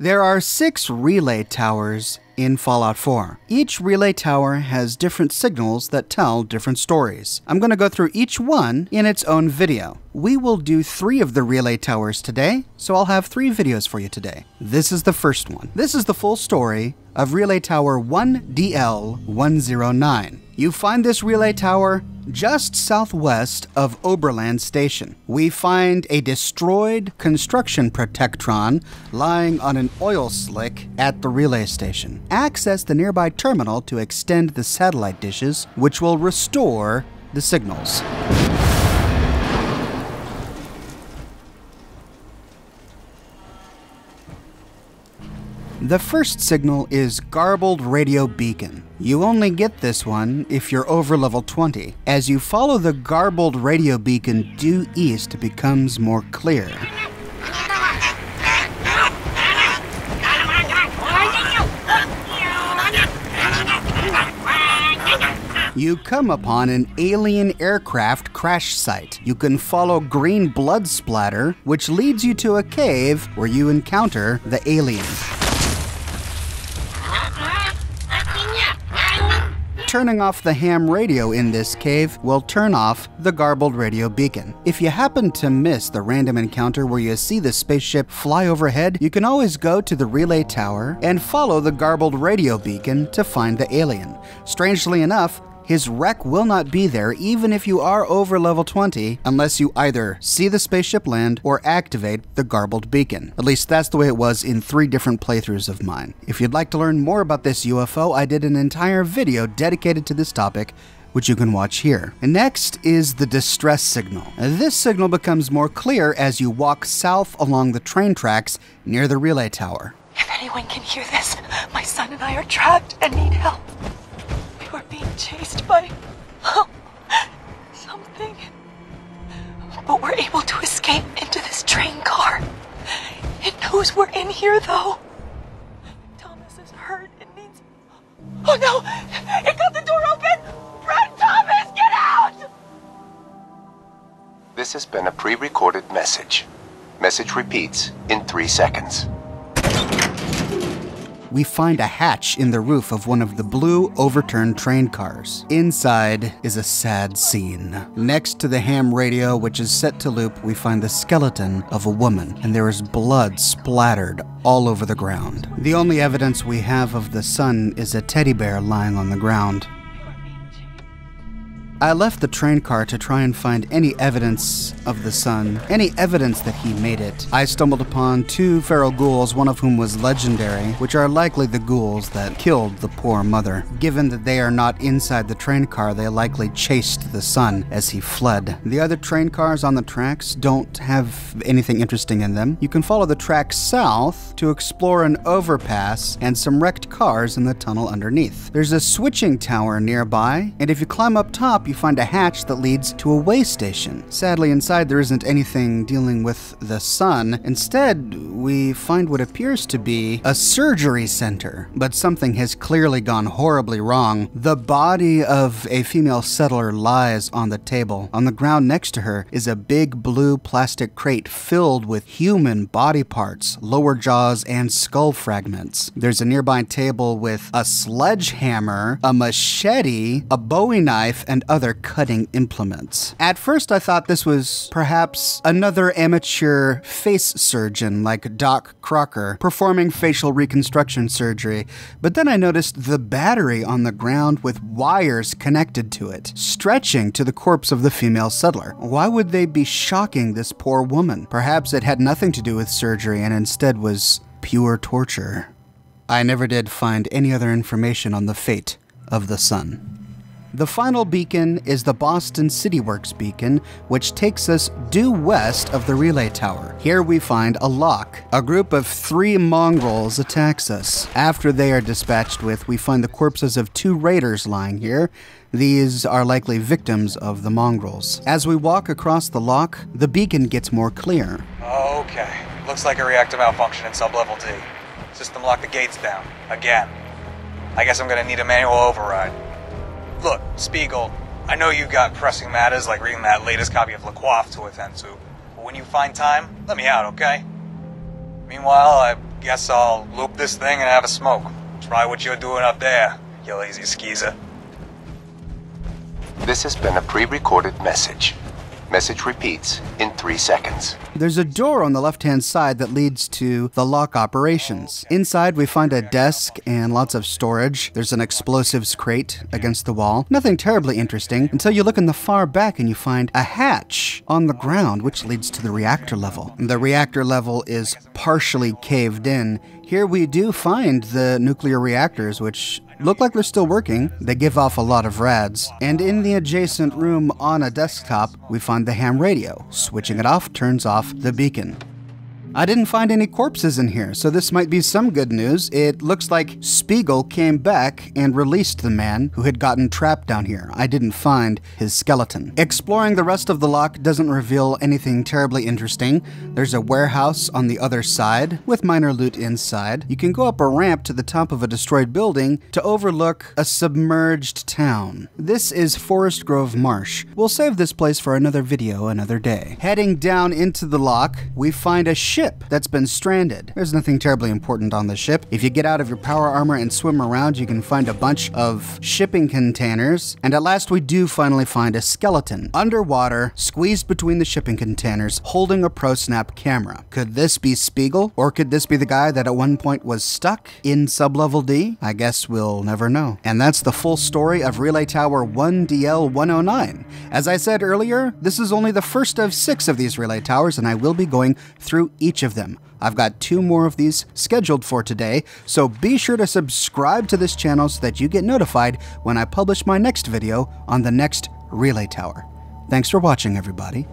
There are six relay towers in Fallout 4. Each relay tower has different signals that tell different stories. I'm going to go through each one in its own video. We will do three of the relay towers today, so I'll have three videos for you today. This is the first one. This is the full story of Relay Tower 1DL109. You find this relay tower just southwest of Oberland Station. We find a destroyed construction protectron lying on an oil slick at the relay station. Access the nearby terminal to extend the satellite dishes, which will restore the signals. The first signal is Garbled Radio Beacon. You only get this one if you're over level 20. As you follow the Garbled Radio Beacon due east, it becomes more clear. You come upon an alien aircraft crash site. You can follow green blood splatter, which leads you to a cave where you encounter the alien. Turning off the ham radio in this cave will turn off the garbled radio beacon. If you happen to miss the random encounter where you see the spaceship fly overhead, you can always go to the relay tower and follow the garbled radio beacon to find the alien. Strangely enough, his wreck will not be there even if you are over level 20 unless you either see the spaceship land or activate the garbled beacon. At least that's the way it was in three different playthroughs of mine. If you'd like to learn more about this UFO, I did an entire video dedicated to this topic which you can watch here. And next is the distress signal. This signal becomes more clear as you walk south along the train tracks near the relay tower. If anyone can hear this, my son and I are trapped and need help. Being chased by something. But we're able to escape into this train car. It knows we're in here, though. Thomas is hurt It needs. Oh no! It got the door open! Run, Thomas! Get out! This has been a pre recorded message. Message repeats in three seconds we find a hatch in the roof of one of the blue overturned train cars. Inside is a sad scene. Next to the ham radio, which is set to loop, we find the skeleton of a woman, and there is blood splattered all over the ground. The only evidence we have of the son is a teddy bear lying on the ground. I left the train car to try and find any evidence of the son, any evidence that he made it. I stumbled upon two feral ghouls, one of whom was legendary, which are likely the ghouls that killed the poor mother. Given that they are not inside the train car, they likely chased the son as he fled. The other train cars on the tracks don't have anything interesting in them. You can follow the tracks south to explore an overpass and some wrecked cars in the tunnel underneath. There's a switching tower nearby, and if you climb up top, you find a hatch that leads to a way station. Sadly, inside there isn't anything dealing with the son. Instead, we find what appears to be a surgery center, but something has clearly gone horribly wrong. The body of a female settler lies on the table. On the ground next to her is a big blue plastic crate filled with human body parts, lower jaws, and skull fragments. There's a nearby table with a sledgehammer, a machete, a bowie knife, and other other cutting implements. At first, I thought this was perhaps another amateur face surgeon like Doc Crocker performing facial reconstruction surgery, but then I noticed the battery on the ground with wires connected to it, stretching to the corpse of the female settler. Why would they be shocking this poor woman? Perhaps it had nothing to do with surgery and instead was pure torture. I never did find any other information on the fate of the son. The final beacon is the Boston City Works beacon, which takes us due west of the relay tower. Here we find a lock. A group of three mongrels attacks us. After they are dispatched with, we find the corpses of two raiders lying here. These are likely victims of the mongrels. As we walk across the lock, the beacon gets more clear. Okay, looks like a reactor malfunction in sublevel D. System locked the gates down. Again. I guess I'm gonna need a manual override. Look, Spiegel, I know you've got pressing matters like reading that latest copy of La Coiffe to attend to, but when you find time, let me out, okay? Meanwhile, I Guess I'll loop this thing and have a smoke. Try what you're doing up there, you lazy skeezer. This has been a pre-recorded message. Message repeats in three seconds. There's a door on the left hand side that leads to the lock operations. Inside, we find a desk and lots of storage. There's an explosives crate against the wall. Nothing terribly interesting until you look in the far back and you find a hatch on the ground, which leads to the reactor level. The reactor level is partially caved in. Here we do find the nuclear reactors, which look like they're still working. They give off a lot of rads. And in the adjacent room on a desktop, we find the ham radio. Switching it off turns off the beacon. I didn't find any corpses in here, so this might be some good news. It looks like Spiegel came back and released the man who had gotten trapped down here. I didn't find his skeleton. Exploring the rest of the lock doesn't reveal anything terribly interesting. There's a warehouse on the other side with minor loot inside. You can go up a ramp to the top of a destroyed building to overlook a submerged town. This is Forest Grove Marsh. We'll save this place for another video another day. Heading down into the lock, we find a ship that's been stranded. There's nothing terribly important on the ship. If you get out of your power armor and swim around, you can find a bunch of shipping containers. And at last, we do finally find a skeleton underwater, squeezed between the shipping containers, holding a ProSnap camera. Could this be Spiegel? Or could this be the guy that at one point was stuck in sublevel D? I guess we'll never know. And that's the full story of Relay Tower 1DL 109. As I said earlier, this is only the first of six of these relay towers, and I will be going through each of them. I've got two more of these scheduled for today, so be sure to subscribe to this channel so that you get notified when I publish my next video on the next relay tower. Thanks for watching, everybody.